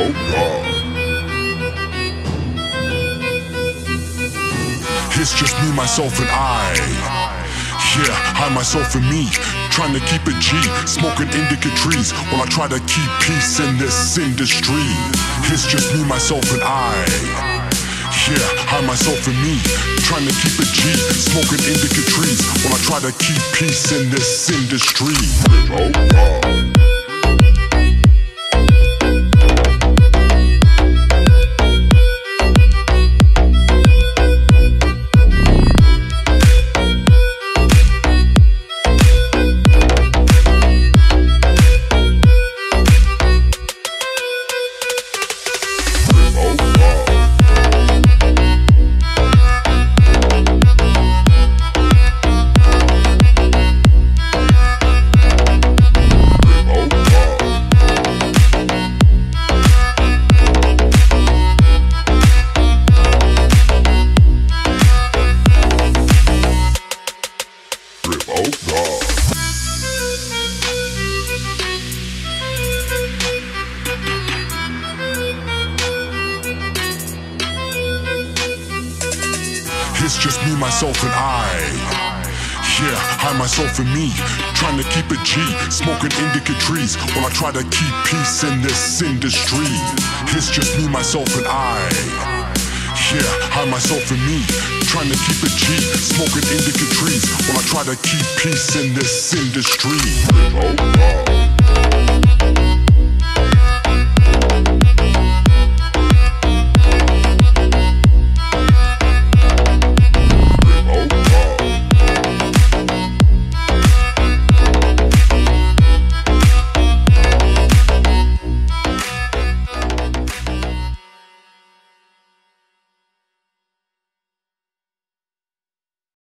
Oh. It's just me, myself, and I. Yeah, I, myself, and me. Trying to keep it G, smoking indica trees while I try to keep peace in this industry. It's just me, myself, and I. Yeah, I, myself, and me. Trying to keep it G, smoking indica trees while I try to keep peace in this industry. Oh. It's just me, myself, and I. Yeah, I, myself, and me. Trying to keep it G, smoking indica trees while I try to keep peace in this industry. It's just me, myself, and I. Yeah, I, myself, and me. Trying to keep it G, smoking indica trees while try to keep peace in this industry.